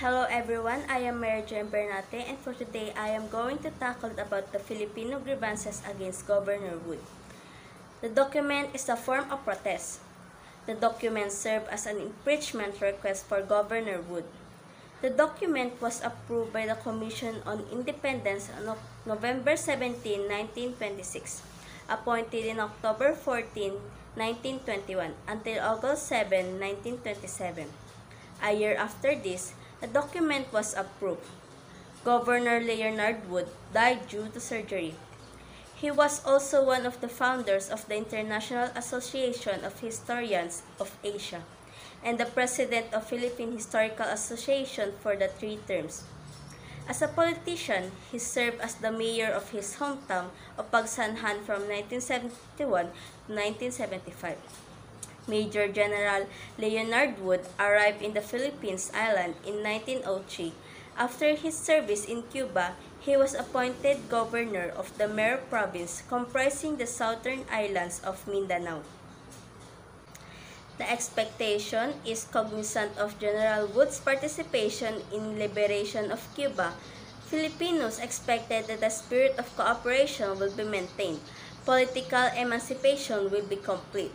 Hello everyone, I am Mary Joy Embernate and for today I am going to tackle about the Filipino grievances against Governor Wood. The document is a form of protest. The document served as an impeachment request for Governor Wood. The document was approved by the Commission on Independence on November 17, 1926, appointed in October 14, 1921 until August 7, 1927. A year after this, the document was approved. Governor Leonard Wood died due to surgery. He was also one of the founders of the International Association of Historians of Asia and the president of Philippine Historical Association for the three terms. As a politician, he served as the mayor of his hometown of Pagsanhan from 1971 to 1975. Major General Leonard Wood arrived in the Philippines island in 1903. After his service in Cuba, he was appointed governor of the Moro province comprising the southern islands of Mindanao. The expectation is cognizant of General Wood's participation in liberation of Cuba. Filipinos expected that the spirit of cooperation will be maintained. Political emancipation will be complete.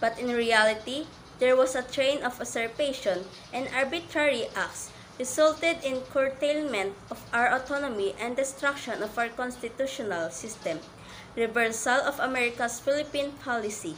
But in reality, there was a train of usurpation and arbitrary acts resulted in curtailment of our autonomy and destruction of our constitutional system, reversal of America's Philippine policy,